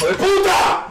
混蛋！